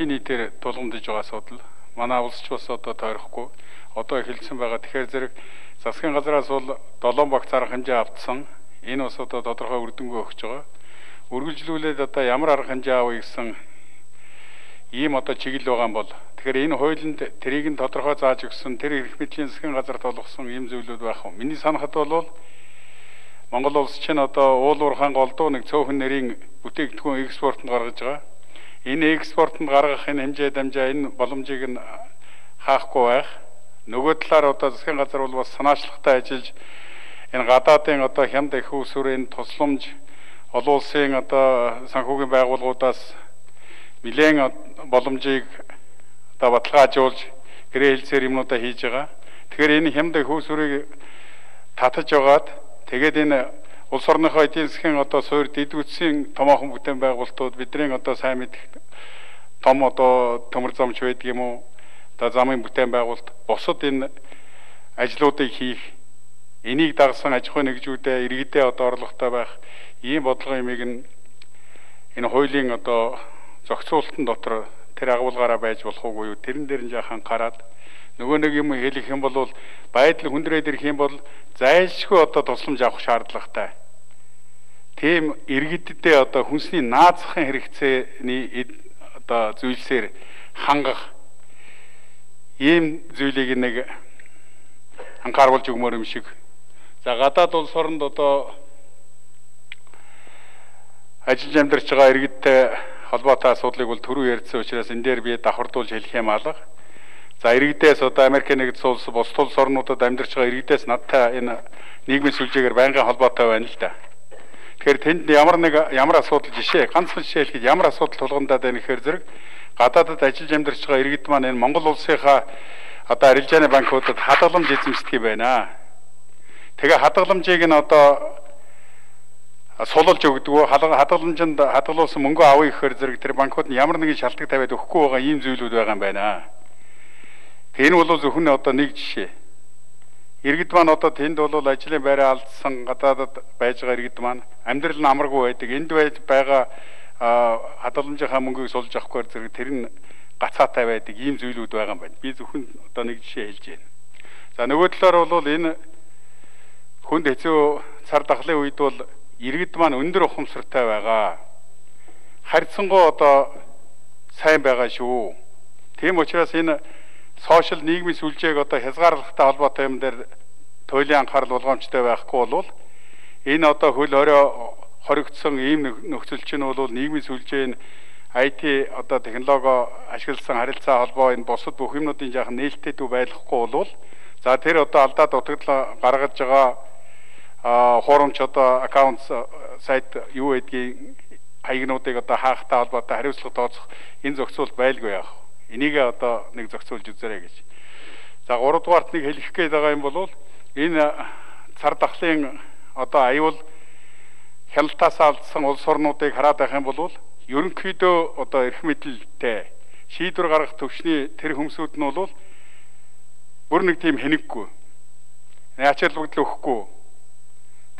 дэлхийн нийтээр тулгамдж байгаа асуудал. Манай улс ч бас одоо тойрохгүй одоо эхэлсэн байгаа. Тэгэхээр зэрэг засгийн газраас бол 7 багц арга хэмжээ автсан. Энэ бас одоо тодорхой үр дүнгүй өгч байгаа. Үргэлжлүүлээд одоо ямар арга хэмжээ авъя гэсэн ийм одоо чиглэл байгаа юм бол тэгэхээр энэ хуулинд тэрийг нь тодорхой зааж өгсөн тэр эрх мэдлийн засгийн газарт олгосон ийм зүйлүүд байх уу? Миний санахад бол Монгол улс чинь одоо уулуурхаан голдуу нэг цөөхөн нэрийн бүтээгдэхүүн экспортод гаргаж байгаа. Энэ экспортод гаргах энэ хэмжээ дамжаа энэ боломжийг нь хаахгүй байх Нөгөө талаар одоо засгийн газар бол бас санаачлагтай ажиллаж энэ гадаадын одоо хямд их усүрийн тусламж олон улсын одоо санхүүгийн байгууллагуудаас нэлээд боломжийг одоо баталгаажуулж гэрээ хэлцээр юмнуудаа хийж байгаа. Тэгэхээр энэ хямд их усүрийг татаж байгаад тэгээд энэ улс орныхоо эдийн засгийн одоо суур дэдгүцсийн томоохон бүтээн байгуулалтууд бидний одоо сайн мэдэх том одоо төмөр замч байдаг юм уу одоо замын бүтээн байгуулалт бусад энэ ажлуудыг хийх энийг дагсан аж ахуй нэгжүүдээ иргэдээ одоо орлоготой байх ийм бодлого юмыг нь энэ хуулийн одоо зохицуулалтын дотор тэр агуулгаараа байж болох уу юу тэрэн дээр нь жаахан анхаарад нөгөө нэг юм хэлэх юм бол байдал хүндрээд ирэх юм бол зайлшгүй одоо тусламж авах шаардлагатай. Тийм иргэддээ одоо хүнсний наазахын хэрэгцээний одоо зүйлсээр хангах ийм зүйлийг нэг анхааруулж өгмөр юм шиг. За гадаад улс оронд одоо ажиллаж амьдарч байгаа иргэдтэй холбоотой асуудлыг бол түрүү ярьсан учраас энэ дээр би давхардуулж хэлэх юм алга. За иргэдээс одоо Америк нэгдсэн улс бус улс орнуудад амьдарч байгаа иргэдээс надтай энэ нийгмийн сүлжээгээр байнгын холбоотой байна л да. Тэгэхээр тэнд ямар нэг ямар асуудал жишээ ганцхан жишээ хэлэхэд ямар асуудал тулгамдаад байна гэхээр зэрэг гадаадд ажиллаж амьдарч байгаа иргэд маань энэ Монгол улсынхаа одоо арилжааны банкудад хадгаламж эзэмшдэг юм байна. Тэгээ хадгаламжийг нь одоо сулуулж өгдөг. Хадгаламжинд хадгалуулсан мөнгө авъя гэхээр зэрэг тэр банкуд нь ямар нэгэн шалтгаан тавиад өгөхгүй байгаа ийм зүйлүүд байгаа юм байна. Тэгээ энэ бол зөвхөн одоо нэг жишээ. Иргэд маань одоо тэнд бол ажлын байраа алдсан гадаадад байж байгаа иргэд маань амьдрал нь амаргүй байдаг. Энд байж байгаа хадгаламжийнхаа мөнгийг сулж авахгүй зэрэг тэр нь гацаатай байдаг ийм зүйлүүд байгаа юм байна. Би зөвхөн одоо нэг жишээ хэлж байна. За нөгөө талаар бол энэ хүнд хэцүү цар тахлын үед бол иргэд маань өндөр ухамсартай байгаа. Харьцангуй одоо сайн байгаа шүү. Тийм учраас энэ сошиал нийгмийн сүлжээг одоо хязгаарлалтай холбоотой юм дээр туйлын анхаарал болгоомжтой байхгүй бол энэ одоо хөл орой хоригдсон ийм нөхцөл чинь бол нийгмийн сүлжээ нь IT одоо технологи ашигласан харилцаа холбоо энэ бусад бүх юмнуудын жаахан нээлттэй дүү байхгүй бол за тэр одоо алдаа дутагдал гаргаж байгаа хуурамч одоо аккаунт сайт юу гэдгийг хаягнуудыг одоо хаахтай холбоотой хариуцлага тооцох энэ зохицуул байлгүй яах. Энийг одоо нэг зохицуулж үзээрэй гэж. За 3 дугаарт нэг хэлэх гээд байгаа юм бол энэ цар тахлын одоо аюул хяналтаас алдсан улс орнуудыг хараад байх юм бол ерөнхийдөө одоо эрх мэдэлтэй шийдвэр гаргах төвчний тэр хүмүүсүүд нь бол бүр нэг тийм хэнэггүй. Ачаалбагдал өгөхгүй.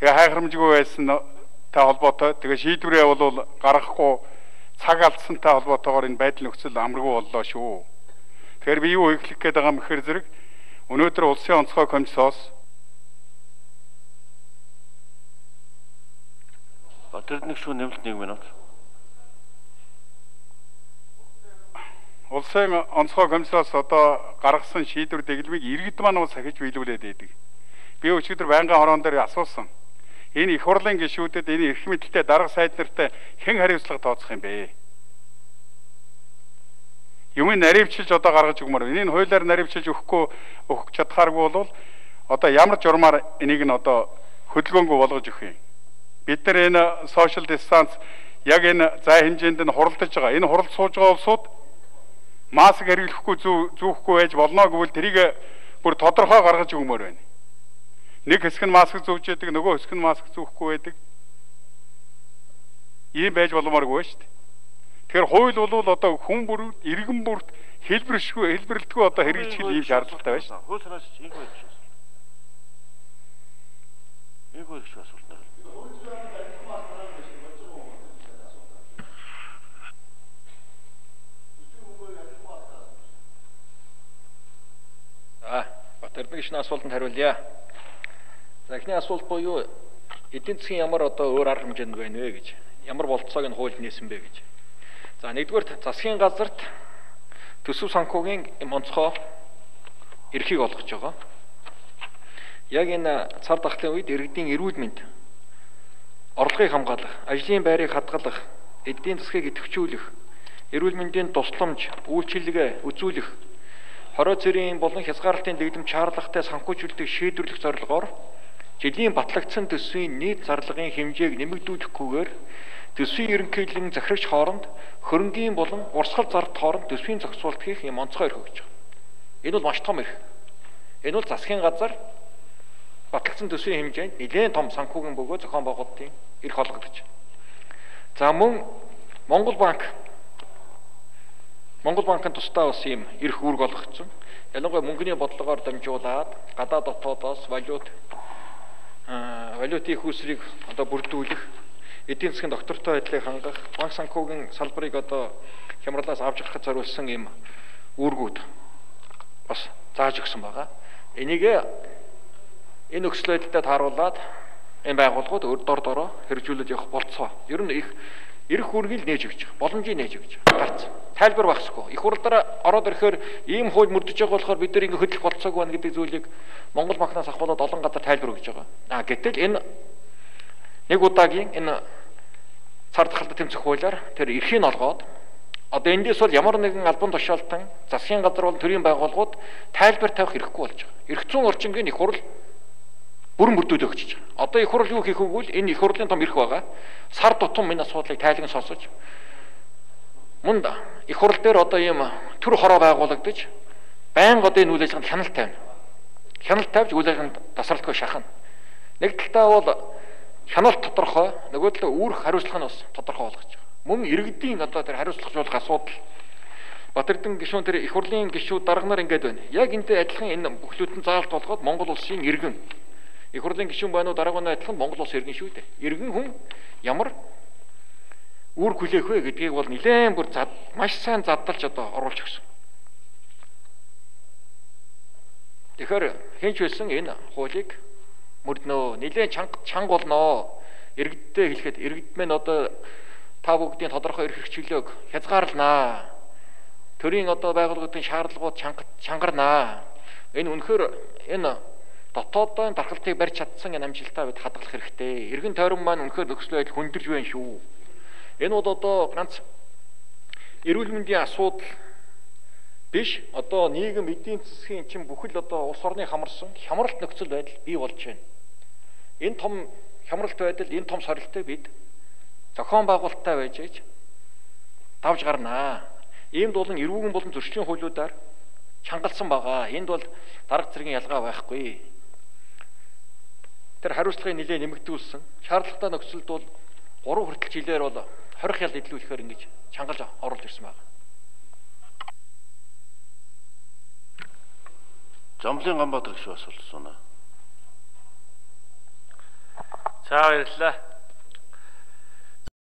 Тэгээ хайхрамжгүй байсан та холбоотой тэгээ шийдвэрээ бол гаргахгүй цаг алдсантай холбоотойгоор энэ байдал нөхцөл амаргүй боллоо шүү. Тэгэхээр би юу хэлэх гээд байгаа юм гэхээр зэрэг өнөөдөр улсын онцгой комиссоос Батэрдник шүү нэмэлт 1 минут. Улсын онцгой комиссараас одоо гаргасан шийдвэр дэглэмийг иргэд маань уу сахиж биелүүлээд байдаг. Би өчигдөр байнгын хороон дээр асуусан. Энэ их хурлын гишүүдэд энэ эрх мэдэлтэй дарга сайд нартай хэн хариуцлага тооцох юм бэ? Юмыг наривчилж одоо гаргаж өгмөр. Энийг хуулиар наривчилж өгөхгүй өгөх чадхааргүй бол одоо ямар журмаар энийг нь одоо хөдөлгөөнгөө болгож өгөх юм? бид нар энэ social distance яг энэ зай хэмжээнд нь хуралдаж байгаа. Энэ хуралд сууж байгаа улсууд маск хэрэглэхгүй зүү зүүхгүй байж болно гэвэл тэрийг бүр тодорхой гаргаж өгмөр байна. Нэг хэсэг нь маск зүүж яадаг, нөгөө хэсэг нь маск зүүхгүй байдаг. Ийм байж болмооргүй шүү дээ. Тэгэхээр хууль бол одоо хүн бүр иргэн бүрт хэлбэршгүй, хэлбэрлэлтгүй одоо хэрэгжих ийм шаардлагатай байж. Хууль санаас ийм байж. Ийм хууль шиг асуулт. За, Батэрбэгч асуултанд хариулъя. За эхний асуулт буюу эдийн засгийн ямар одоо өөр арга хэмжээнд байна вэ гэж. Ямар болцоог нь хууль нээсэн бэ гэж. За нэгдүгээр засгийн газарт төсөв санхүүгийн онцгой эрхийг олгож байгаа. Яг энэ цар тахлын үед иргэдийн эрүүл мэнд орлогыг хамгаалах, ажлын байрыг хадгалах, эдийн засгийг идэвхжүүлэх, эрүүл мэндийн тусламж, үйлчилгээ үзүүлэх, хороо цэрийн болон хязгаарлалтын дэглэм чарлагтай санхүүжүүлэлтийг шийдвэрлэх зорилгоор жилийн батлагдсан төсвийн нийт зарлагын хэмжээг нэмэгдүүлэхгүйгээр төсвийн ерөнхийлөн захирагч хооронд хөрөнгийн болон урсгал зарт хооронд төсвийн зохицуулт хийх юм онцгой эрх өгч байгаа. Энэ бол маш том эрх. Энэ бол засгийн газар батлагдсан төсвийн хэмжээнд нэлээд том санхүүгийн бөгөө зохион байгуулалтын эрх олгогдож. За мөн Монгол банк Монгол банкын тусдаа бас ийм эрх үүрэг олгогдсон. Ялангуяа мөнгөний бодлогоор дамжуулаад гадаад дотоодоос валют валютын хүйсрийг одоо бүрдүүлэх, эдийн засгийн доктортой байдлыг хангах, банк санхүүгийн салбарыг одоо хямралаас авч гарахад зориулсан ийм үүргүүд бас зааж өгсөн байгаа. Энийг энэ нөхцөл байдлаар тааруулаад энэ байгууллагууд өөр дор дороо хэрэгжүүлээд явах болцоо. Ер нь их эрх үргийг нээж өгч. Боломжийг нээж өгч байгаа. Тайлбар багсгүй. Их хурлаараа ороод ирэхээр ийм хууль мөрдөж байгаа болохоор бид нар ингэ хөдлөх болцоог байна гэдэг зүйлийг Монгол банкнаас ахуулаад олон газар тайлбар өгч байгаа. А гэтэл энэ нэг удаагийн энэ цар тахалт тэмцэх хуулиар тэр эрхийг олгоод одоо эндээс бол ямар нэгэн албан тушаалтан засгийн газар бол төрийн байгууллагууд тайлбар тавих хэрэггүй болж байгаа. Эрх зүйн орчингийн их хурл бүрэн бүрдүүлээ өгч байгаа. Одоо их хурл юу хийх вэ гэвэл энэ их хурлын том эрх байгаа. Сар тутам энэ асуудлыг тайлан сонсож мөн их хурл дээр одоо ийм төр хороо байгуулагдаж байнга одоо энэ үйл ажиллагаанд хяналт тавина. Хяналт тавьж үйл ажиллагаанд тасралтгүй шахна. Нэг талтаа бол хяналт тодорхой, нөгөө талаа үүрэх хариуцлага нь бас тодорхой болгож байгаа. Мөн иргэдийн одоо тэр хариуцлагажуулах асуудал Батэрдэн гишүүн тэр их хурлын гишүүд дарганаар ингэж байна. Яг энтэй адилхан энэ бүхлүүдэн заалт болгоод Монгол улсын иргэн Их хурлын гишүүн байнууд дараагийн адилхан Монгол улс иргэн шүү дээ. Иргэн хүн ямар үр хүлээх вэ гэдгийг бол нэлээд бүр зад маш сайн задлж одоо оруулж өгсөн. Тэгэхээр хинч байсан энэ хуулийг мөрднөө нэлээд чанга чанга болноо. Иргэддээ хэлэхэд иргэд мэн одоо та бүгдийн тодорхой эрх хэрэгчлөөг хязгаарланаа. Төрийн одоо байгууллагуудын шаардлагууд чангарнаа. Энэ үнэхээр энэ дотоодын дархалтыг барьж чадсан энэ амжилтаа бид хадгалах хэрэгтэй. Иргэн тойрон маань үнэхээр нөхцөл байдал хүндэрж байна шүү. Энэ бол одоо ганц эрүүл мэндийн асуудал биш одоо нийгэм эдийн засгийн чин бүхэл одоо улс орны хамарсан хямралт нөхцөл байдал бий болж байна. Энэ том хямралт байдал энэ том сорилтыг бид зохион байгуулалттай байж ээж давж гарнаа. Иймд болон эрүүгэн болон зөрчлийн хуулиудаар чангалсан байгаа. Энд бол дарга зэргийн ялгаа байхгүй тэр хариуцлагыг нэлээд нэмэгдүүлсэн. Шаардлагатай нөхцөлд бол 3 хүртэл жилээр бол 20 хял эдлүүлэхээр ингэж чангалж оруулж ирсэн байна. Зомлын Ганбаатар гişүү асуулт асууна. За баярлалаа.